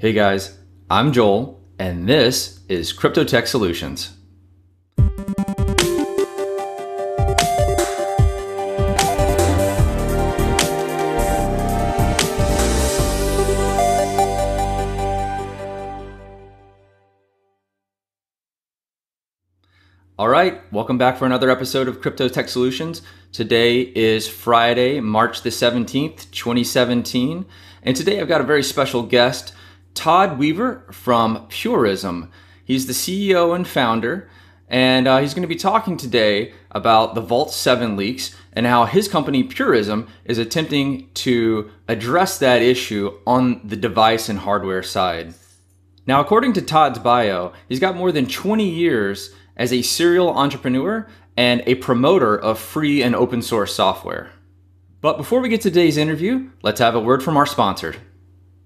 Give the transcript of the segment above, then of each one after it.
Hey guys, I'm Joel, and this is Crypto Tech Solutions. All right, welcome back for another episode of Crypto Tech Solutions. Today is Friday, March the 17th, 2017, and today I've got a very special guest, Todd Weaver from Purism. He's the CEO and founder, and uh, he's going to be talking today about the Vault 7 leaks and how his company Purism is attempting to address that issue on the device and hardware side. Now, according to Todd's bio, he's got more than 20 years as a serial entrepreneur and a promoter of free and open source software. But before we get to today's interview, let's have a word from our sponsor.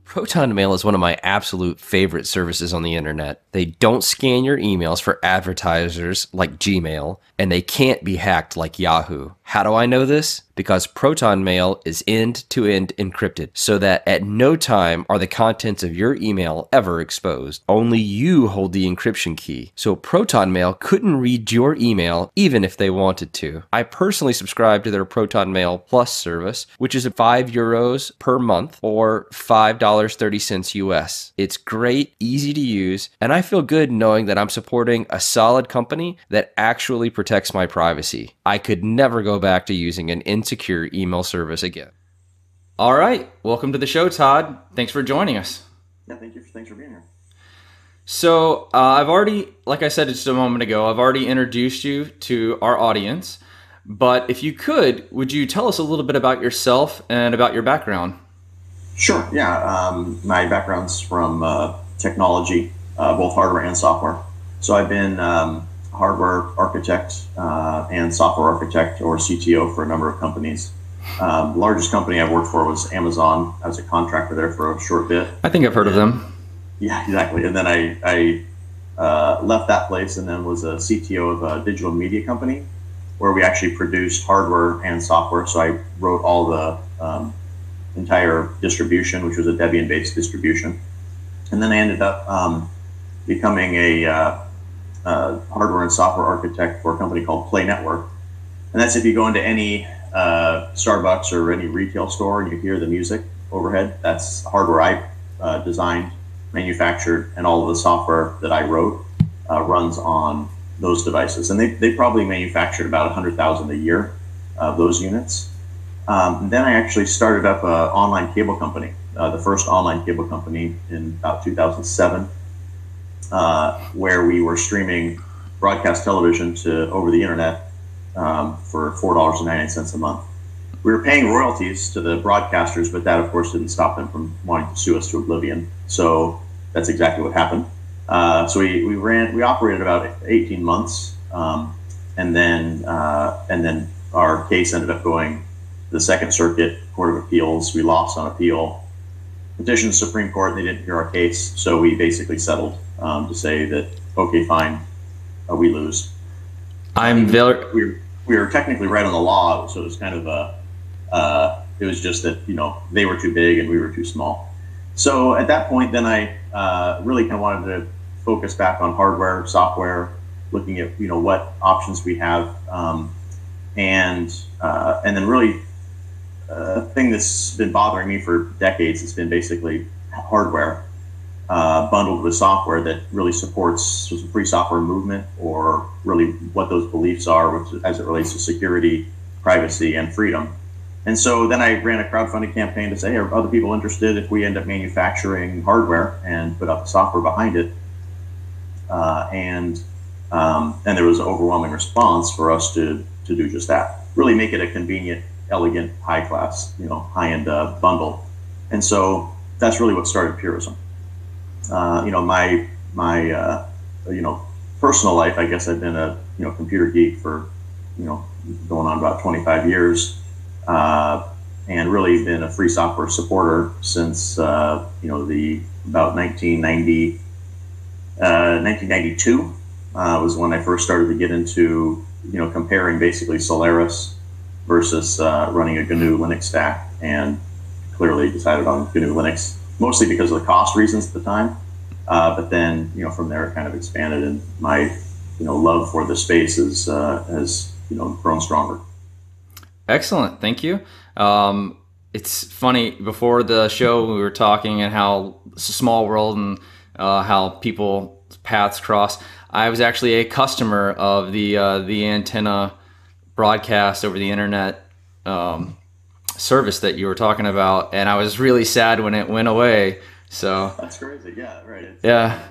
Proton Mail is one of my absolute favorite services on the internet. They don't scan your emails for advertisers like Gmail, and they can't be hacked like Yahoo. How do I know this? Because Proton Mail is end to end encrypted so that at no time are the contents of your email ever exposed. Only you hold the encryption key. So Proton Mail couldn't read your email even if they wanted to. I personally subscribe to their Proton Mail Plus service, which is at 5 euros per month or $5.30 US. It's great, easy to use, and I feel good knowing that I'm supporting a solid company that actually protects my privacy. I could never go back to using an insecure email service again. All right, welcome to the show, Todd. Thanks for joining us. Yeah, thank you. Thanks for being here. So, uh, I've already, like I said just a moment ago, I've already introduced you to our audience. But if you could, would you tell us a little bit about yourself and about your background? Sure. Yeah. Um, my background's from uh, technology, uh, both hardware and software. So I've been um, hardware architect uh, and software architect or CTO for a number of companies. Um, largest company I've worked for was Amazon. I was a contractor there for a short bit. I think I've heard of them. Yeah, exactly. And then I, I uh, left that place and then was a CTO of a digital media company where we actually produced hardware and software. So I wrote all the um, entire distribution, which was a Debian based distribution. And then I ended up um, becoming a uh, uh, hardware and software architect for a company called PlayNetwork. And that's if you go into any uh, Starbucks or any retail store and you hear the music overhead, that's hardware I uh, designed, manufactured, and all of the software that I wrote uh, runs on those devices. And they, they probably manufactured about 100,000 a year of those units. Um, then I actually started up an online cable company, uh, the first online cable company in about 2007 uh, where we were streaming broadcast television to over the internet um, for four dollars and ninety a month. We were paying royalties to the broadcasters, but that of course didn't stop them from wanting to sue us to oblivion. So that's exactly what happened. Uh, so we, we ran we operated about 18 months, um, and then uh, and then our case ended up going to the Second Circuit Court of Appeals. We lost on appeal petitioned the Supreme Court and they didn't hear our case, so we basically settled um, to say that okay, fine, uh, we lose. I'm very. We were, we were technically right on the law, so it was kind of a. Uh, it was just that you know they were too big and we were too small. So at that point, then I uh, really kind of wanted to focus back on hardware, software, looking at you know what options we have, um, and uh, and then really a thing that's been bothering me for decades has been basically hardware uh, bundled with software that really supports free software movement or really what those beliefs are as it relates to security, privacy, and freedom. And so then I ran a crowdfunding campaign to say, are other people interested if we end up manufacturing hardware and put up software behind it? Uh, and um, and there was an overwhelming response for us to to do just that. Really make it a convenient elegant, high class, you know, high end uh, bundle. And so that's really what started Purism. Uh, you know, my my uh, you know personal life, I guess I've been a you know computer geek for you know going on about 25 years, uh, and really been a free software supporter since uh, you know the about 1990 1992 uh, was when I first started to get into you know comparing basically Solaris versus uh, running a GNU Linux stack, and clearly decided on GNU Linux mostly because of the cost reasons at the time. Uh, but then, you know, from there it kind of expanded, and my, you know, love for the space is, uh, has, you know, grown stronger. Excellent, thank you. Um, it's funny before the show we were talking and how small world and uh, how people paths cross. I was actually a customer of the uh, the antenna broadcast over the internet um, service that you were talking about, and I was really sad when it went away. So that's crazy. Yeah, right. It's, yeah,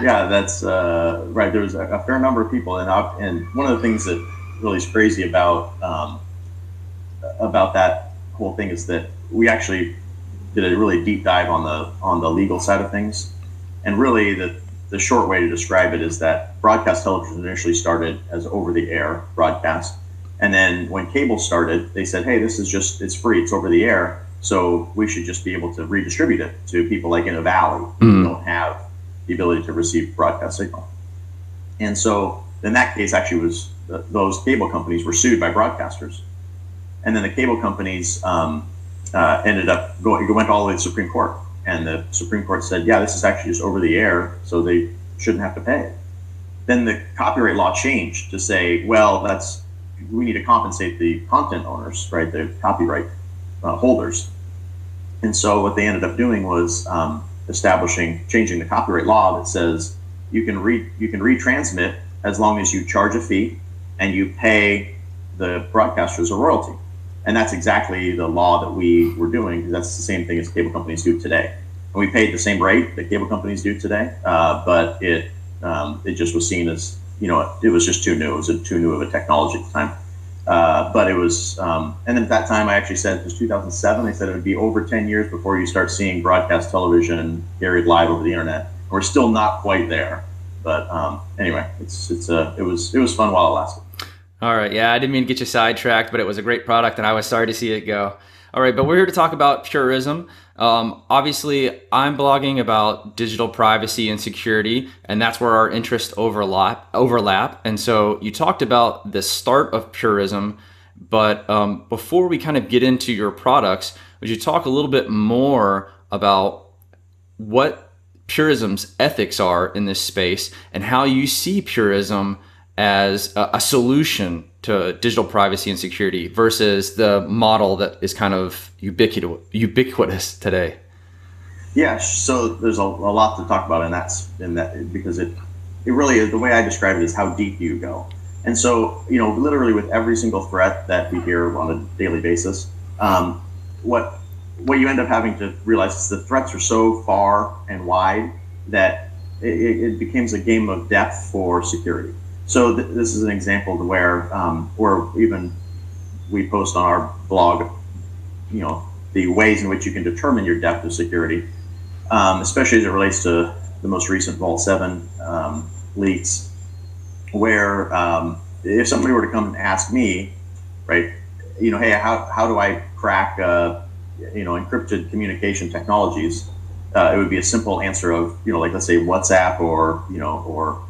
yeah, that's uh, right. There's a, a, fair number of people, and I, and one of the things that really is crazy about um, about that whole thing is that we actually did a really deep dive on the on the legal side of things, and really the the short way to describe it is that broadcast television initially started as over the air broadcast and then when cable started, they said, hey, this is just, it's free, it's over the air. So we should just be able to redistribute it to people like in a valley mm. who don't have the ability to receive broadcast signal. And so in that case, actually, was uh, those cable companies were sued by broadcasters. And then the cable companies um, uh, ended up going, went all the way to the Supreme Court. And the Supreme Court said, yeah, this is actually just over the air, so they shouldn't have to pay. Then the copyright law changed to say, well, that's we need to compensate the content owners, right, the copyright uh, holders. And so what they ended up doing was um, establishing, changing the copyright law that says you can re you can retransmit as long as you charge a fee and you pay the broadcasters a royalty. And that's exactly the law that we were doing that's the same thing as cable companies do today. And we paid the same rate that cable companies do today, uh, but it um, it just was seen as you know, it was just too new. It was a, too new of a technology at the time. Uh, but it was, um, and then at that time, I actually said it was 2007. They said it would be over 10 years before you start seeing broadcast television carried live over the internet. We're still not quite there, but um, anyway, it's it's a it was it was fun while it lasted. All right, yeah, I didn't mean to get you sidetracked, but it was a great product, and I was sorry to see it go. All right, but we're here to talk about Purism. Um, obviously, I'm blogging about digital privacy and security, and that's where our interests overlap. Overlap, and so you talked about the start of Purism, but um, before we kind of get into your products, would you talk a little bit more about what Purism's ethics are in this space and how you see Purism as a, a solution to digital privacy and security versus the model that is kind of ubiquitous, ubiquitous today? Yeah, so there's a, a lot to talk about, and that's in that because it it really is the way I describe it is how deep you go. And so, you know, literally with every single threat that we hear on a daily basis, um, what what you end up having to realize is the threats are so far and wide that it, it becomes a game of depth for security. So th- this is an example where, um, or even we post on our blog, you know, the ways in which you can determine your depth of security, um, especially as it relates to the most recent Vault 7 um, leaks, where um, if somebody were to come and ask me, right, you know, hey, how, how do I crack, uh, you know, encrypted communication technologies? Uh, it would be a simple answer of, you know, like let's say WhatsApp or, you know, or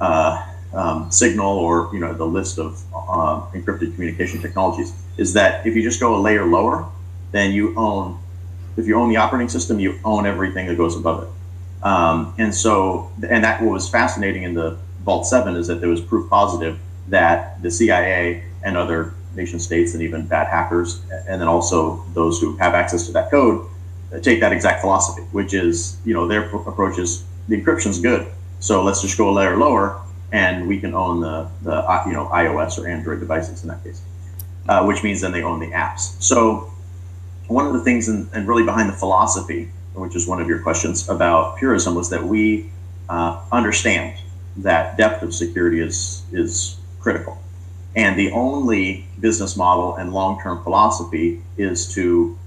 uh, um, Signal or you know the list of uh, encrypted communication technologies is that if you just go a layer lower, then you own. If you own the operating system, you own everything that goes above it. Um, and so, and that what was fascinating in the Vault 7 is that there was proof positive that the CIA and other nation states and even bad hackers, and then also those who have access to that code, take that exact philosophy, which is, you know, their approach is the encryption's good. So let's just go a layer lower and we can own the, the you know iOS or Android devices in that case, uh, which means then they own the apps. So one of the things and really behind the philosophy, which is one of your questions about purism, was that we uh, understand that depth of security is is critical, and the only business model and long term philosophy is to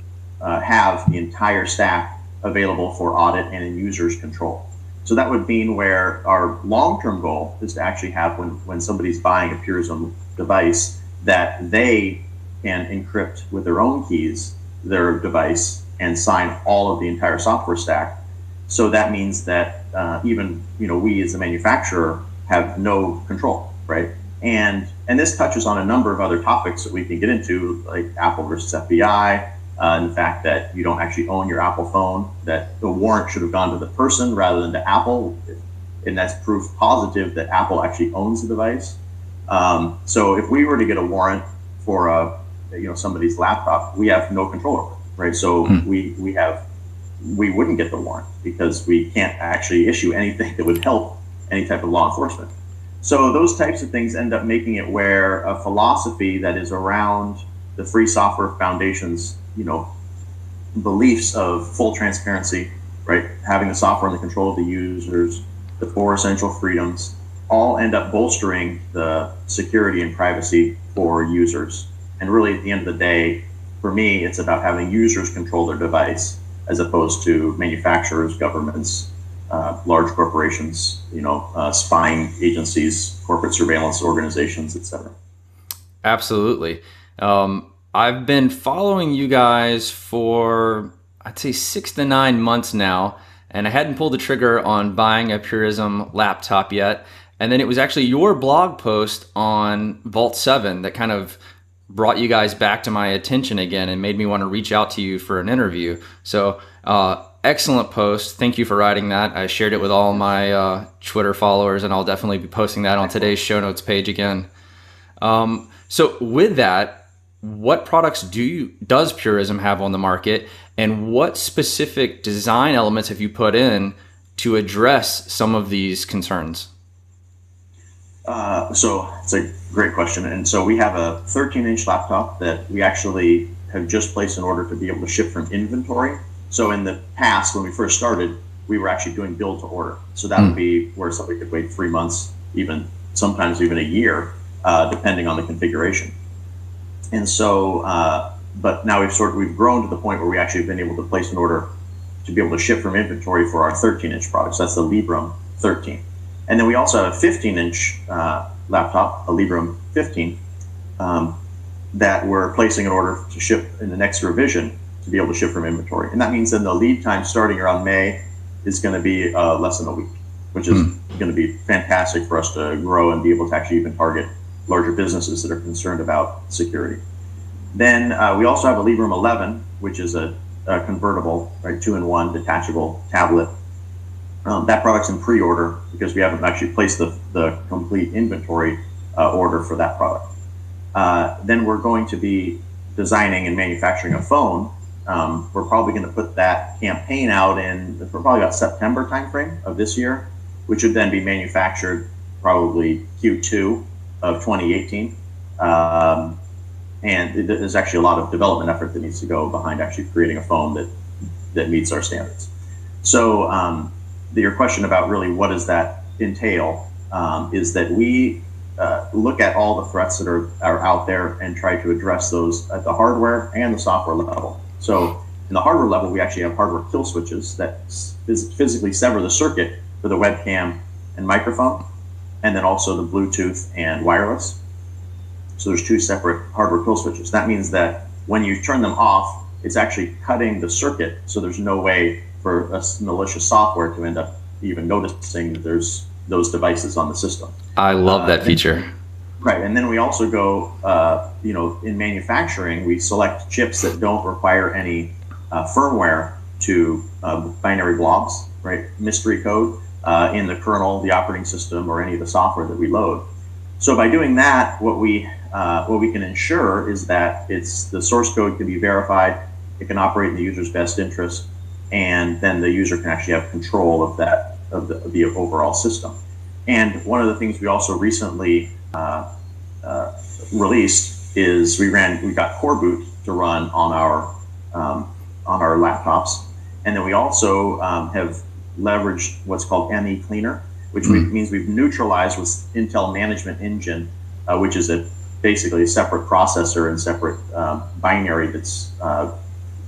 uh, have the entire stack available for audit and in users control. So that would mean where our long-term goal is to actually have when, when somebody's buying a Purism device that they can encrypt with their own keys their device and sign all of the entire software stack. So that means that uh, even you know we as a manufacturer have no control, right? And and this touches on a number of other topics that we can get into, like Apple versus FBI, uh, and the fact that you don't actually own your Apple phone, that the warrant should have gone to the person rather than to Apple, and that's proof positive that Apple actually owns the device. Um, so if we were to get a warrant for a you know somebody's laptop, we have no control over it, right? So hmm. we we have we wouldn't get the warrant because we can't actually issue anything that would help any type of law enforcement. So those types of things end up making it where a philosophy that is around the Free Software Foundation's, you know, beliefs of full transparency, right? Having the software in the control of the users, the four essential freedoms, all end up bolstering the security and privacy for users. And really, at the end of the day, for me, it's about having users control their device as opposed to manufacturers, governments, uh, large corporations, you know, uh, spying agencies, corporate surveillance organizations, etc. Absolutely. Um, I've been following you guys for I'd say six to nine months now, and I hadn't pulled the trigger on buying a Purism laptop yet. And then it was actually your blog post on Vault 7 that kind of brought you guys back to my attention again and made me want to reach out to you for an interview. So, uh, excellent post. Thank you for writing that. I shared it with all my uh, Twitter followers, and I'll definitely be posting that on today's show notes page again. Um, so, with that, what products do you, does Purism have on the market, and what specific design elements have you put in to address some of these concerns? Uh, so it's a great question. And so we have a 13 inch laptop that we actually have just placed an order to be able to ship from inventory. So in the past, when we first started, we were actually doing build to order. So that mm. would hmm. be where somebody could wait three months, even sometimes even a year, uh, depending on the configuration. And so, uh, but now we've sort of, we've grown to the point where we actually have been able to place an order to be able to ship from inventory for our 13 inch products. That's the Librem 13. And then we also have a 15 inch uh, laptop, a Librem 15, um, that we're placing an order to ship in the next revision to be able to ship from inventory. And that means then the lead time starting around May is going to be uh, less than a week, which is mm. going to be fantastic for us to grow and be able to actually even target larger businesses that are concerned about security. Then uh, we also have a Librem 11, which is a, a convertible, right, two in one detachable tablet um, that product's in pre-order because we haven't actually placed the, the complete inventory uh, order for that product. Uh, then we're going to be designing and manufacturing a phone. Um, we're probably going to put that campaign out in probably about September timeframe of this year, which would then be manufactured probably Q2 of 2018. Um, and there's actually a lot of development effort that needs to go behind actually creating a phone that that meets our standards. So um, your question about really what does that entail um, is that we uh, look at all the threats that are, are out there and try to address those at the hardware and the software level. So in the hardware level, we actually have hardware kill switches that phys- physically sever the circuit for the webcam and microphone, and then also the Bluetooth and wireless. So there's two separate hardware kill switches. That means that when you turn them off, it's actually cutting the circuit, so there's no way for a malicious software to end up even noticing that there's those devices on the system. I love that uh, feature. And, right, and then we also go, uh, you know, in manufacturing, we select chips that don't require any uh, firmware to uh, binary blobs, right, mystery code uh, in the kernel, the operating system, or any of the software that we load. So by doing that, what we uh, what we can ensure is that it's the source code can be verified, it can operate in the user's best interest, and then the user can actually have control of that of the, of the overall system. And one of the things we also recently uh, uh, released is we ran we got Coreboot to run on our um, on our laptops, and then we also um, have leveraged what's called ME Cleaner, which mm. means we've neutralized with Intel Management Engine, uh, which is a basically a separate processor and separate um, binary that's uh,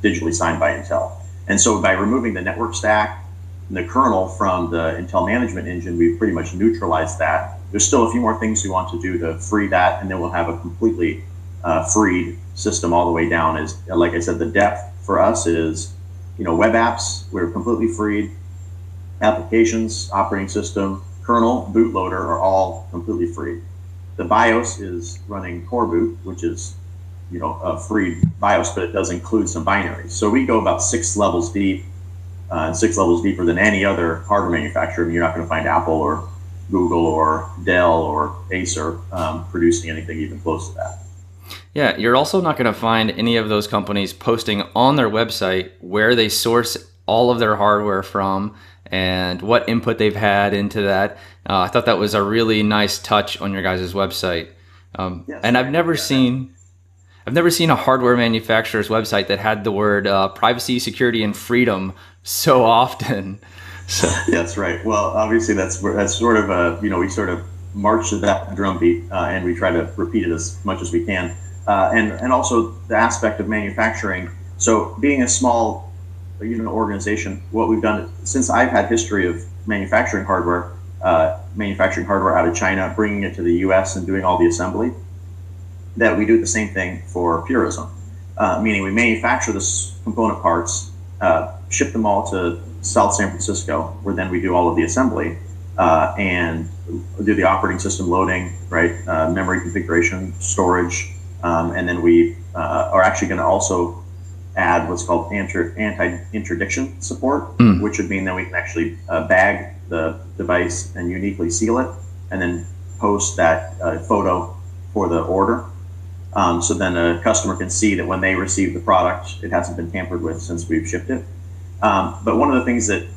digitally signed by Intel. And so by removing the network stack and the kernel from the Intel management engine, we've pretty much neutralized that. There's still a few more things we want to do to free that, and then we'll have a completely uh, freed system all the way down. Is like I said, the depth for us is, you know, web apps we're completely freed, applications, operating system, kernel, bootloader are all completely free. The BIOS is running Coreboot, which is you know a free BIOS, but it does include some binaries. So we go about six levels deep, uh, six levels deeper than any other hardware manufacturer. I mean, you're not going to find Apple or Google or Dell or Acer um, producing anything even close to that. Yeah, you're also not going to find any of those companies posting on their website where they source all of their hardware from and what input they've had into that. Uh, I thought that was a really nice touch on your guys' website. Um, yes, and I've never seen I've never seen a hardware manufacturer's website that had the word uh, privacy, security, and freedom so often. So. That's right. Well, obviously, that's that's sort of a you know we sort of march to that drumbeat uh, and we try to repeat it as much as we can. Uh, and and also the aspect of manufacturing. So being a small you know organization, what we've done since I've had history of manufacturing hardware, uh, manufacturing hardware out of China, bringing it to the U.S. and doing all the assembly that we do the same thing for Purism, uh, meaning we manufacture the component parts, uh, ship them all to South San Francisco, where then we do all of the assembly uh, and do the operating system loading, right, uh, memory configuration, storage, um, and then we uh, are actually going to also add what's called anti-interdiction support, mm. which would mean that we can actually uh, bag the device and uniquely seal it, and then post that photo for the order um, so then a customer can see that when they receive the product, it hasn't been tampered with since we've shipped it. Um, but one of the things that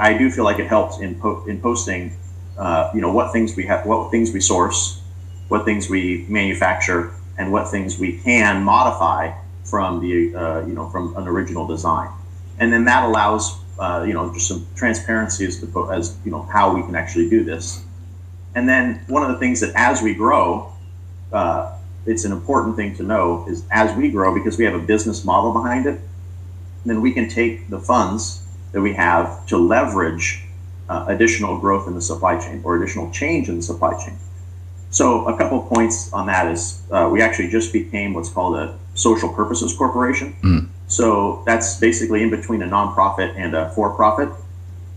I do feel like it helps in po- in posting, uh, you know, what things we have, what things we source, what things we manufacture, and what things we can modify from the uh, you know from an original design, and then that allows uh, you know just some transparency as to as you know how we can actually do this. And then one of the things that as we grow, uh, it's an important thing to know is as we grow, because we have a business model behind it, then we can take the funds that we have to leverage uh, additional growth in the supply chain or additional change in the supply chain. So a couple points on that is uh, we actually just became what's called a social purposes corporation. Mm. So that's basically in between a nonprofit and a for-profit.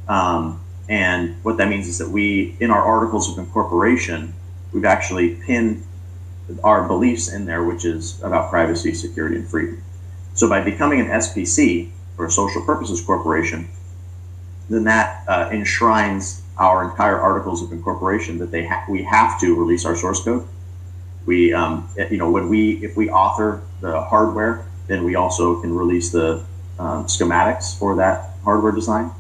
Um, and what that means is that we, in our articles of incorporation, we've actually pinned our beliefs in there, which is about privacy, security, and freedom. So by becoming an SPC or a social purposes corporation, then that uh, enshrines our entire articles of incorporation that they ha- we have to release our source code. We, um, you know, when we if we author the hardware, then we also can release the um, schematics for that hardware design.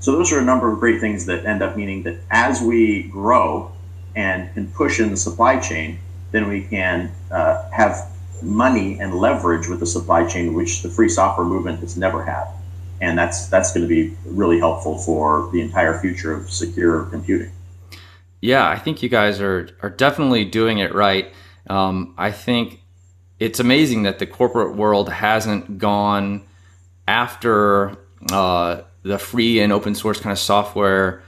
So those are a number of great things that end up meaning that as we grow and can push in the supply chain, then we can uh, have money and leverage with the supply chain, which the free software movement has never had. And that's that's going to be really helpful for the entire future of secure computing. Yeah, I think you guys are are definitely doing it right. Um, I think it's amazing that the corporate world hasn't gone after uh, the free and open source kind of software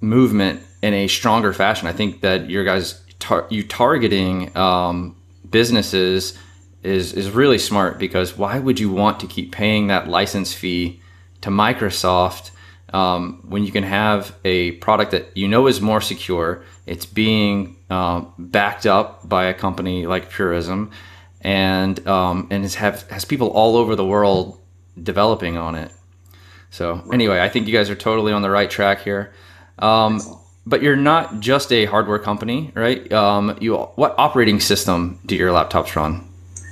movement in a stronger fashion. I think that your guys tar- you targeting um, businesses is is really smart because why would you want to keep paying that license fee to Microsoft um, when you can have a product that you know is more secure? It's being um, backed up by a company like Purism, and um, and has have has people all over the world developing on it. So anyway, I think you guys are totally on the right track here. Um, but you're not just a hardware company, right? Um, you what operating system do your laptops run?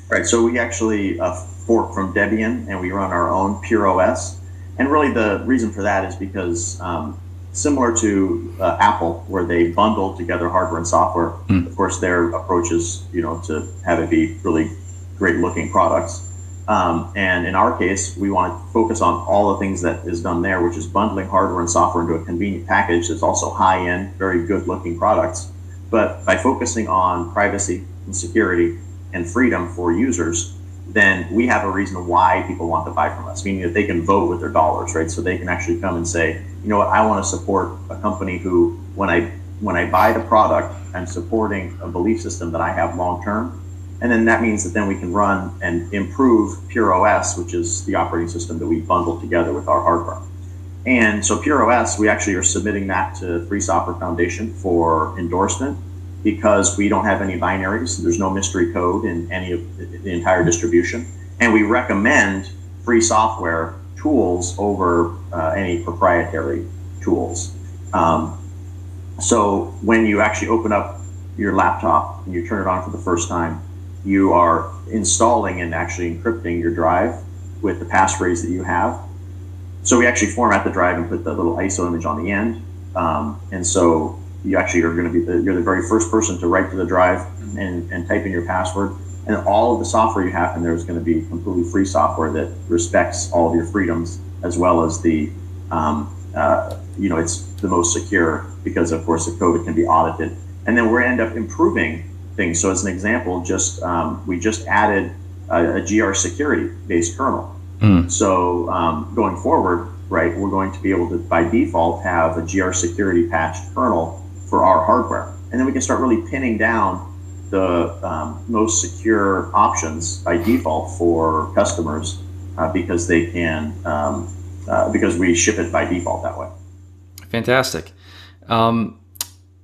Right. So we actually uh, fork from Debian, and we run our own PureOS. And really, the reason for that is because um, similar to uh, Apple, where they bundle together hardware and software. Mm. Of course, their approach is you know to have it be really great looking products. Um, and in our case, we want to focus on all the things that is done there, which is bundling hardware and software into a convenient package that's also high end, very good looking products. But by focusing on privacy and security and freedom for users, then we have a reason why people want to buy from us, meaning that they can vote with their dollars, right? So they can actually come and say, you know what, I want to support a company who, when I when I buy the product, I'm supporting a belief system that I have long term and then that means that then we can run and improve PureOS, which is the operating system that we bundle together with our hardware. And so PureOS, we actually are submitting that to Free Software Foundation for endorsement. Because we don't have any binaries. There's no mystery code in any of the, entire distribution, and we recommend free software tools over uh, any proprietary tools. Um, so when you actually open up your laptop and you turn it on for the first time, you are installing and actually encrypting your drive with the passphrase that you have. So we actually format the drive and put the little ISO image on the end. Um, and so you actually are going to be the, you're the very first person to write to the drive and, and type in your password. And all of the software you have in there is going to be completely free software that respects all of your freedoms as well as the, um, uh, you know, it's the most secure because of course the code can be audited. And then we're end up improving things. So as an example, just um, we just added a, a GR security based kernel. Mm. So um, going forward, right, we're going to be able to by default have a GR security patched kernel for our hardware, and then we can start really pinning down the um, most secure options by default for customers uh, because they can um, uh, because we ship it by default that way. Fantastic. Um,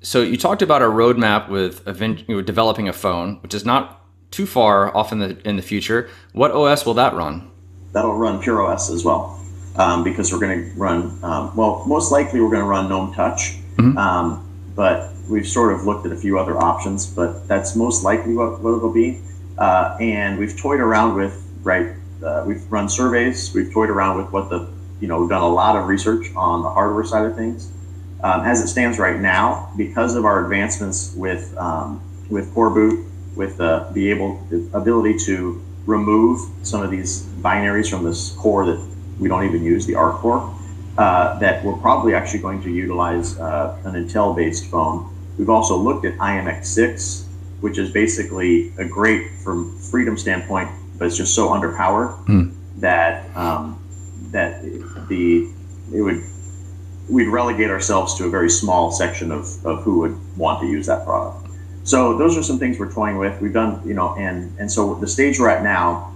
so you talked about a roadmap with event, developing a phone, which is not too far off in the in the future. What OS will that run? That'll run PureOS as well, um, because we're going to run. Um, well, most likely we're going to run GNOME Touch, mm-hmm. Um, but we've sort of looked at a few other options. But that's most likely what, what it'll be. Uh, and we've toyed around with right. Uh, we've run surveys. We've toyed around with what the you know we've done a lot of research on the hardware side of things um, as it stands right now, because of our advancements with um, with Coreboot, with uh, the able the ability to remove some of these binaries from this core that we don't even use, the ARC core, uh, that we're probably actually going to utilize uh, an Intel-based phone. We've also looked at IMX6, which is basically a great from freedom standpoint, but it's just so underpowered mm. that um, that the it would we'd relegate ourselves to a very small section of, of who would want to use that product. So those are some things we're toying with. We've done, you know, and and so the stage we're at now,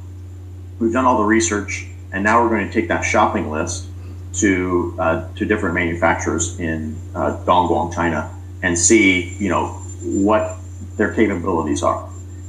we've done all the research, and now we're going to take that shopping list to uh, to different manufacturers in uh, Dongguan, China, and see, you know, what their capabilities are,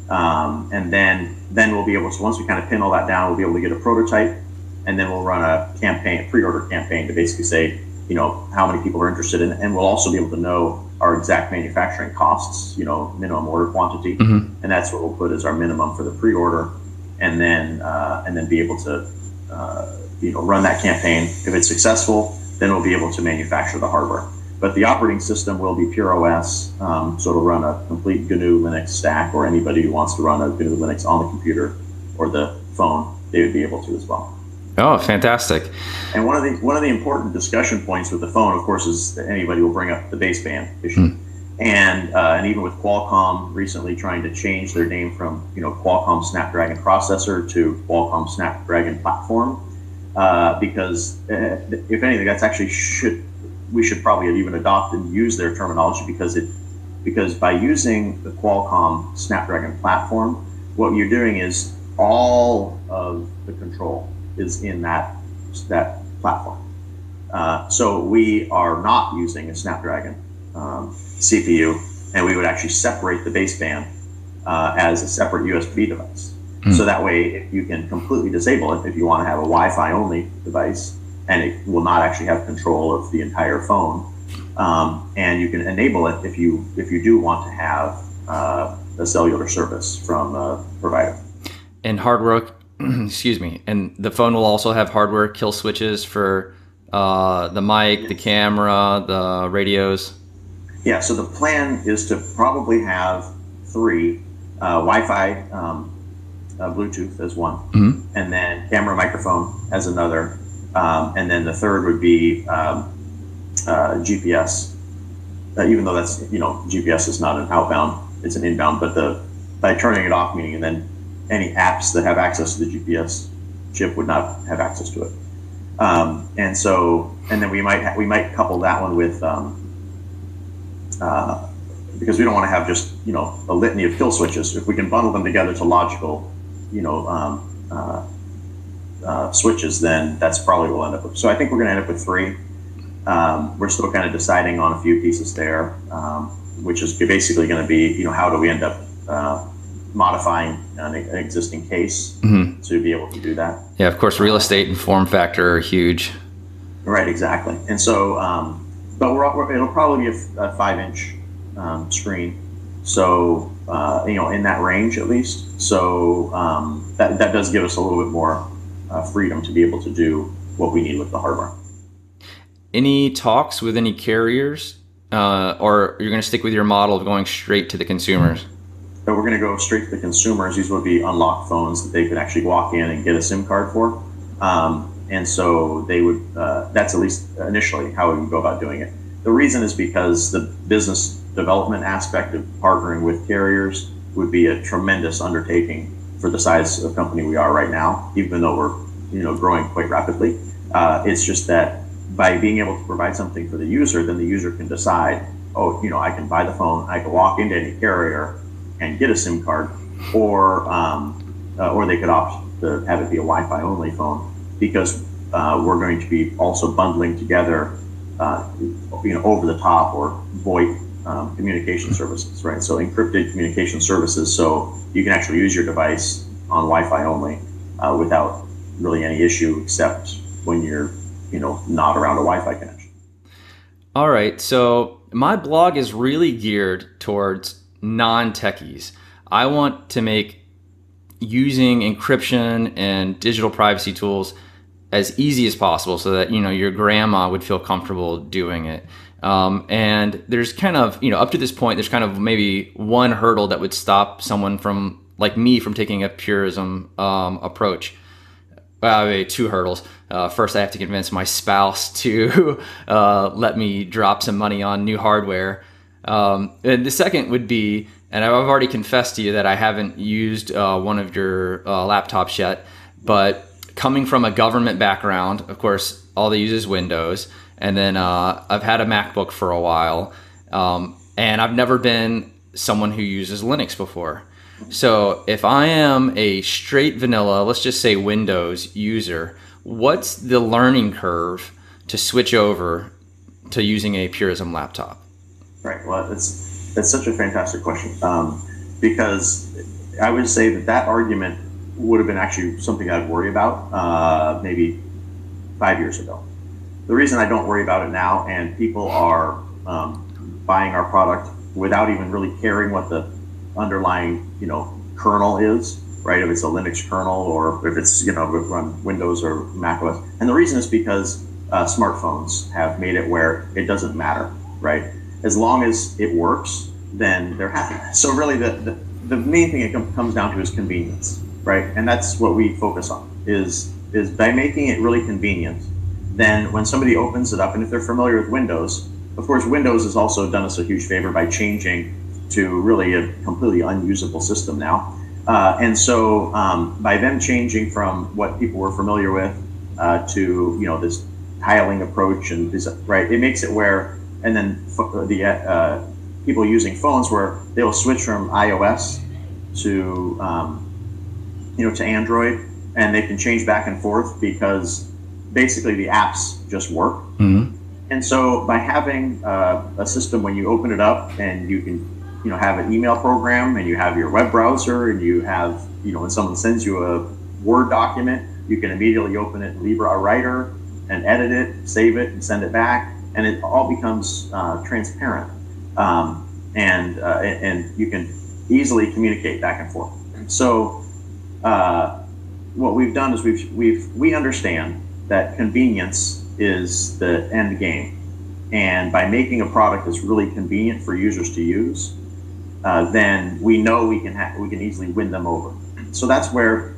um, and then then we'll be able to once we kind of pin all that down, we'll be able to get a prototype, and then we'll run a campaign, a pre-order campaign to basically say, you know how many people are interested in, and we'll also be able to know our exact manufacturing costs, you know, minimum order quantity, mm-hmm. and that's what we'll put as our minimum for the pre-order, and then uh, and then be able to uh, you know run that campaign. If it's successful, then we'll be able to manufacture the hardware. But the operating system will be PureOS, um, so it'll run a complete GNU Linux stack, or anybody who wants to run a GNU Linux on the computer or the phone, they would be able to as well. Oh, fantastic! And one of the one of the important discussion points with the phone, of course, is that anybody will bring up the baseband issue, mm. and uh, and even with Qualcomm recently trying to change their name from you know Qualcomm Snapdragon processor to Qualcomm Snapdragon platform, uh, because uh, if anything, that's actually should we should probably even adopt and use their terminology because it because by using the Qualcomm Snapdragon platform, what you're doing is all of the control is in that that platform. Uh, so we are not using a Snapdragon um, CPU, and we would actually separate the baseband uh, as a separate USB device. Mm. So that way, you can completely disable it if you want to have a Wi-Fi only device, and it will not actually have control of the entire phone. Um, and you can enable it if you if you do want to have uh, a cellular service from a provider. And hardware excuse me, and the phone will also have hardware kill switches for uh, the mic, the camera, the radios. Yeah, so the plan is to probably have three uh, Wi-Fi, um, uh, Bluetooth as one, mm-hmm. and then camera, microphone as another, um, and then the third would be um, uh, GPS. Uh, even though that's you know GPS is not an outbound, it's an inbound, but the by turning it off, meaning and then any apps that have access to the GPS chip would not have access to it. Um, and so, and then we might ha- we might couple that one with um, uh, because we don't want to have just you know a litany of kill switches. If we can bundle them together to logical, you know, um, uh, uh, switches, then that's probably what we'll end up with. So I think we're going to end up with three. Um, we're still kind of deciding on a few pieces there. Um, which is basically going to be, you know, how do we end up uh, modifying an, an, existing case mm-hmm. to be able to do that? Yeah, of course, real estate and form factor are huge. Right, exactly. And so, um, but we're, we're, it'll probably be a, a five inch um, screen. So, uh, you know, in that range at least. So um, that, that does give us a little bit more uh, freedom to be able to do what we need with the hardware. Any talks with any carriers, uh, or you're going to stick with your model of going straight to the consumers? So we're going to go straight to the consumers. These would be unlocked phones that they could actually walk in and get a SIM card for. Um, and so they would, uh, that's at least initially how we would go about doing it. The reason is because the business development aspect of partnering with carriers would be a tremendous undertaking for the size of company we are right now, even though we're you know growing quite rapidly. Uh, it's just that by being able to provide something for the user, then the user can decide, oh, you know, I can buy the phone, I can walk into any carrier and get a SIM card, or um, uh, or they could opt to have it be a Wi-Fi only phone because uh, we're going to be also bundling together, uh, you know, over the top or VoIP um, communication services, right? So encrypted communication services, so you can actually use your device on Wi-Fi only uh, without really any issue, except when you're, you know, not around a Wi-Fi connection. All right, so my blog is really geared towards non-techies. I want to make using encryption and digital privacy tools as easy as possible so that you know your grandma would feel comfortable doing it um, and there's kind of, you know, up to this point, there's kind of maybe one hurdle that would stop someone from, like me, from taking a purism um, approach. Uh, two hurdles. Uh, first, I have to convince my spouse to uh, let me drop some money on new hardware. Um, and the second would be, and I've already confessed to you that I haven't used uh, one of your uh, laptops yet, but coming from a government background, of course, all they use is Windows. And then uh, I've had a MacBook for a while, um, and I've never been someone who uses Linux before. So if I am a straight vanilla, let's just say Windows user, what's the learning curve to switch over to using a Purism laptop? Right. Well, that's that's such a fantastic question um, because I would say that that argument would have been actually something I'd worry about uh, maybe five years ago the reason I don't worry about it now, and people are um, buying our product without even really caring what the underlying, you know, kernel is, right? If it's a Linux kernel or if it's, you know, run Windows or Mac OS. And the reason is because uh, smartphones have made it where it doesn't matter, right? As long as it works, then they're happy. So really, the, the, the main thing it com- comes down to is convenience, right? And that's what we focus on is is by making it really convenient then when somebody opens it up, and if they're familiar with Windows, of course, Windows has also done us a huge favor by changing to really a completely unusable system now. Uh, and so um, by them changing from what people were familiar with uh, to you know this tiling approach and this, right, it makes it where and then the uh, people using phones where they will switch from iOS to um, you know to Android and they can change back and forth because basically the apps just work. Mm-hmm. And so by having uh, a system when you open it up and you can, you know, have an email program and you have your web browser and you have, you know, when someone sends you a Word document, you can immediately open it in Libre Writer and edit it, save it, and send it back, and it all becomes uh, transparent. Um, and uh, and you can easily communicate back and forth. So uh, what we've done is we've we've we understand that convenience is the end game. And by making a product that's really convenient for users to use, uh, then we know we can ha- we can easily win them over. So that's where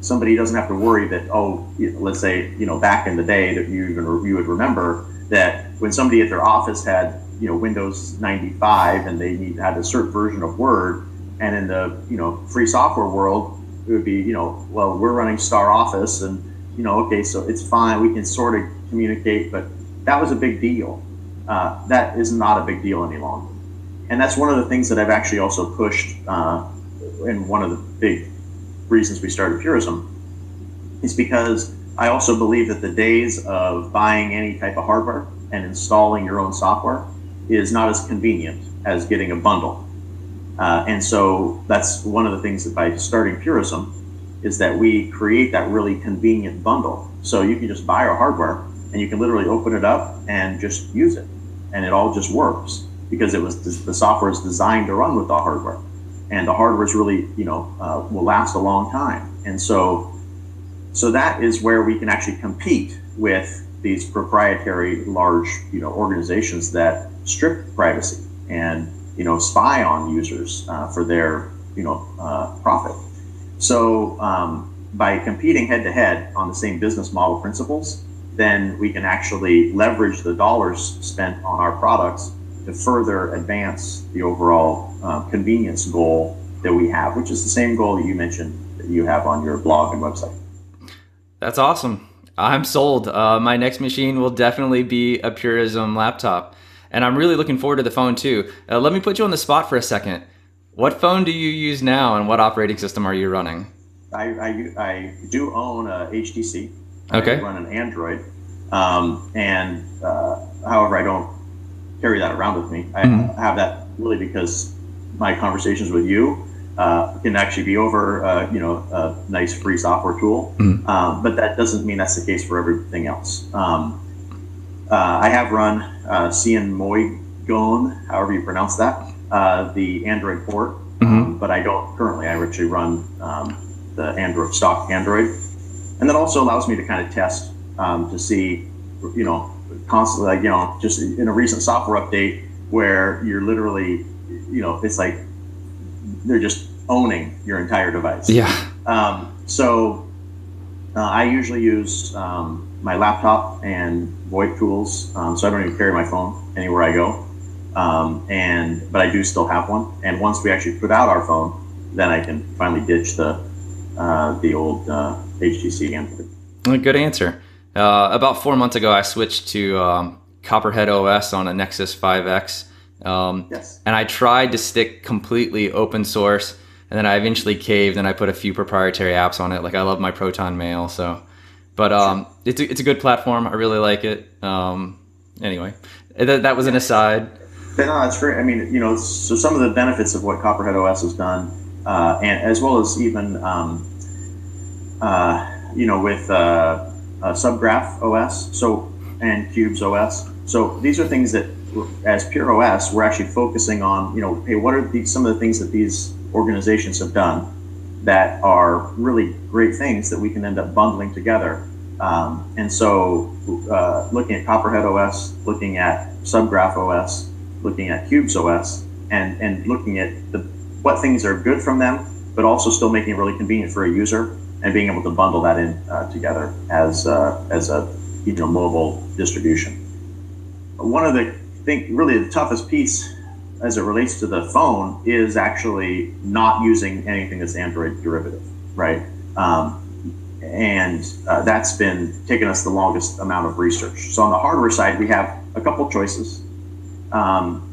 somebody doesn't have to worry that oh, let's say you know back in the day that you even you would remember that when somebody at their office had you know Windows 95 and they need had a certain version of Word, and in the you know free software world it would be you know well we're running StarOffice and you know, okay, so it's fine. We can sort of communicate, but that was a big deal. Uh, that is not a big deal any longer. And that's one of the things that I've actually also pushed, uh, and one of the big reasons we started Purism is because I also believe that the days of buying any type of hardware and installing your own software is not as convenient as getting a bundle. Uh, and so that's one of the things that by starting Purism is that we create that really convenient bundle. So you can just buy our hardware and you can literally open it up and just use it, and it all just works because it was the software is designed to run with the hardware, and the hardware is really you know uh, will last a long time. And so, so that is where we can actually compete with these proprietary large you know organizations that strip privacy and you know spy on users uh, for their you know uh, profit. So um, by competing head to head on the same business model principles, then we can actually leverage the dollars spent on our products to further advance the overall uh, convenience goal that we have, which is the same goal that you mentioned that you have on your blog and website. That's awesome. I'm sold. Uh, my next machine will definitely be a Purism laptop. And I'm really looking forward to the phone too. Uh, let me put you on the spot for a second. What phone do you use now and what operating system are you running? I, I, I do own a HTC. Okay. I run an Android. Um, and uh, however, I don't carry that around with me. I mm-hmm. have that really because my conversations with you uh, can actually be over, uh, you know, a nice free software tool. Mm-hmm. Um, but that doesn't mean that's the case for everything else. Um, uh, I have run uh, Cian Moygon, however you pronounce that, uh, the Android port, mm-hmm. um, but I don't currently. I actually run um, the Android stock Android, and that also allows me to kind of test um, to see, you know, constantly, like, you know, just in a recent software update where you're literally, you know, it's like they're just owning your entire device. Yeah. Um, so uh, I usually use um, my laptop and VoIP tools, um, so I don't even carry my phone anywhere I go. Um, and but I do still have one. And once we actually put out our phone, then I can finally ditch the uh, the old uh, HTC Android. Good answer. Uh, about four months ago, I switched to um, Copperhead OS on a Nexus 5X. Um, yes. And I tried to stick completely open source, and then I eventually caved and I put a few proprietary apps on it. Like I love my Proton Mail, so. But um, sure. it's, a, it's a good platform. I really like it. Um, anyway, that, that was an aside. No, it's great. I mean, you know, so some of the benefits of what Copperhead OS has done, uh, and as well as even, um, uh, you know, with uh, uh, Subgraph OS, so and Qubes OS. So these are things that, as PureOS, we're actually focusing on. You know, hey, what are some of the things that these organizations have done that are really great things that we can end up bundling together. Um, and so, uh, looking at Copperhead OS, looking at Subgraph OS, looking at Qubes OS, and and looking at the what things are good from them, but also still making it really convenient for a user and being able to bundle that in uh, together as uh, as a you know mobile distribution. One of the think really the toughest piece as it relates to the phone is actually not using anything that's Android derivative, right? Um, and uh, that's been taking us the longest amount of research. So on the hardware side, we have a couple choices, um,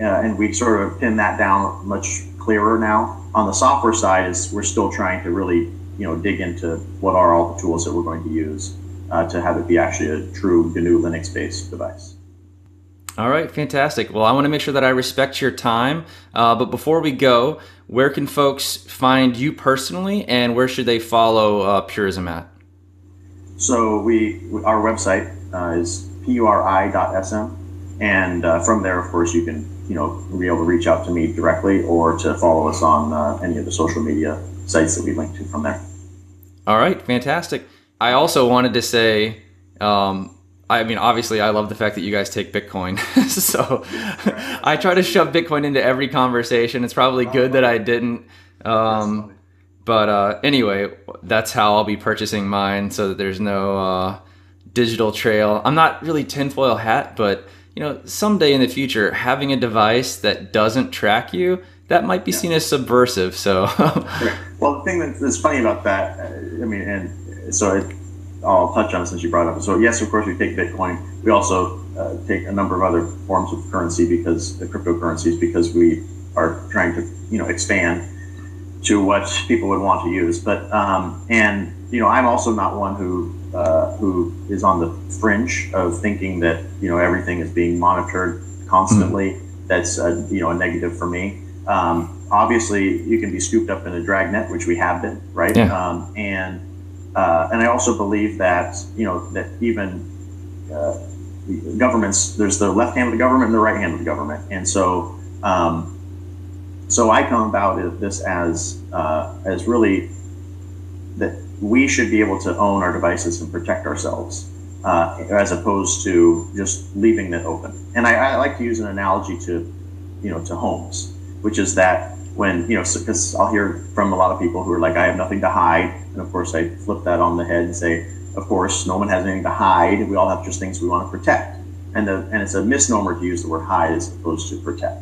uh, and we've sort of pin that down much clearer now. On the software side, is we're still trying to really you know dig into what are all the tools that we're going to use uh, to have it be actually a true GNU Linux based device. All right, fantastic. Well, I want to make sure that I respect your time. Uh, but before we go, where can folks find you personally, and where should they follow uh, Purism at? So we, our website uh, is puri.sm, and uh, from there, of course, you can you know be able to reach out to me directly or to follow us on uh, any of the social media sites that we link to from there. All right, fantastic. I also wanted to say, um, I mean, obviously, I love the fact that you guys take Bitcoin. so I try to shove Bitcoin into every conversation. It's probably good that I didn't. Um, but uh, anyway, that's how I'll be purchasing mine so that there's no uh, digital trail. I'm not really tinfoil hat, but you know, someday in the future, having a device that doesn't track you that might be yeah. seen as subversive. So, well, the thing that's funny about that, uh, I mean, and so I, I'll touch on it since you brought it up. So, yes, of course, we take Bitcoin. We also uh, take a number of other forms of currency because the cryptocurrencies because we are trying to you know expand to what people would want to use. But um, and you know, I'm also not one who uh, who is on the fringe of thinking that you know everything is being monitored constantly. Mm-hmm. That's a, you know a negative for me. Um, obviously, you can be scooped up in a dragnet, which we have been, right? Yeah. Um, and uh, and I also believe that you know that even uh, governments, there's the left hand of the government and the right hand of the government, and so um, so I come about this as uh, as really that we should be able to own our devices and protect ourselves. Uh, as opposed to just leaving it open. And I, I, like to use an analogy to, you know, to homes, which is that when you know, because I'll hear from a lot of people who are like, "I have nothing to hide," and of course, I flip that on the head and say, "Of course, no one has anything to hide. We all have just things we want to protect." And the and it's a misnomer to use the word hide as opposed to protect.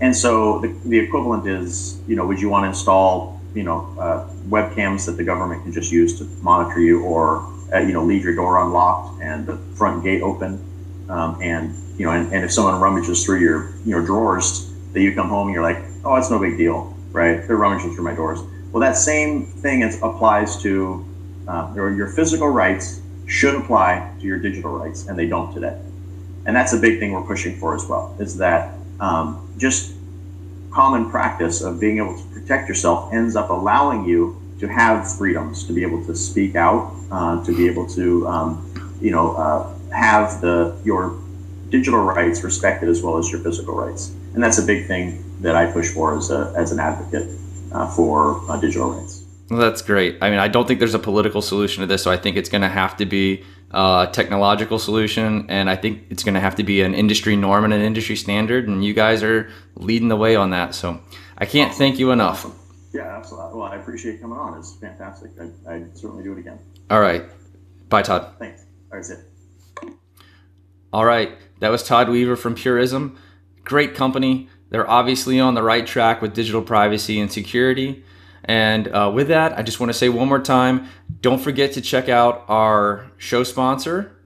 And so the, the equivalent is, you know, would you want to install, you know, uh, webcams that the government can just use to monitor you, or uh, you know, leave your door unlocked and the front gate open, um, and you know, and, and if someone rummages through your your drawers, that you come home and you're like, oh, it's no big deal, right? They're rummaging through my doors. Well, that same thing is, applies to uh, your, your physical rights should apply to your digital rights, and they don't today. And that's a big thing we're pushing for as well. Is that um, just common practice of being able to protect yourself ends up allowing you to have freedoms, to be able to speak out, uh, to be able to, um, you know, uh, have the your digital rights respected as well as your physical rights. And that's a big thing that I push for as, a, as an advocate uh, for uh, digital rights. Well, that's great. I mean, I don't think there's a political solution to this, so I think it's going to have to be a technological solution, and I think it's going to have to be an industry norm and an industry standard, and you guys are leading the way on that. So I can't thank you enough. Yeah, absolutely. Well, I appreciate coming on. It's fantastic. I, I certainly do it again. All right. Bye, Todd. Thanks. All right, it. All right. That was Todd Weaver from Purism. Great company. They're obviously on the right track with digital privacy and security. And uh, with that, I just want to say one more time don't forget to check out our show sponsor.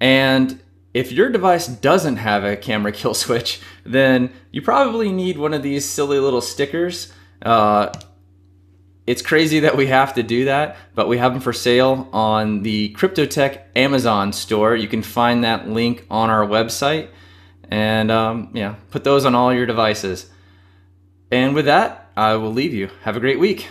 And if your device doesn't have a camera kill switch, then you probably need one of these silly little stickers. Uh, it's crazy that we have to do that, but we have them for sale on the Cryptotech Amazon store. You can find that link on our website and um, yeah, put those on all your devices. And with that, I will leave you. Have a great week.